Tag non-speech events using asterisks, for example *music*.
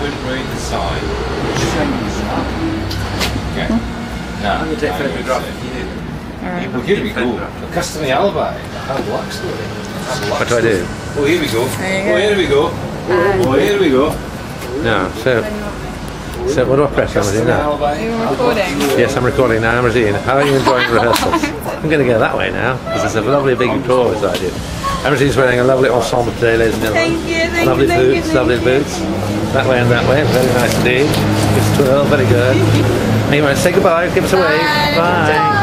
wouldn't read the sign. Okay. Hmm? No, I'm going to take I would photograph say. of you. Alright. Well, here we go. A customary alibi. How black story. What do I do? Oh, here we go. There you Oh, here we go. Oh, here we go. No, so, so what do I press? Amazine Customary now? alibi. Are you recording? Yes, I'm recording now. I'm Amazine, how are you enjoying rehearsals? *laughs* I'm going to go that way now because it's a lovely big chorus I did. Amazine's wearing a lovely ensemble today, ladies and gentlemen. Thank you, thank lovely you, thank you, boots, thank lovely you. boots. That way and that way, very nice indeed. Just twirl, very good. Anyway, say goodbye, give us a wave. Bye. Bye.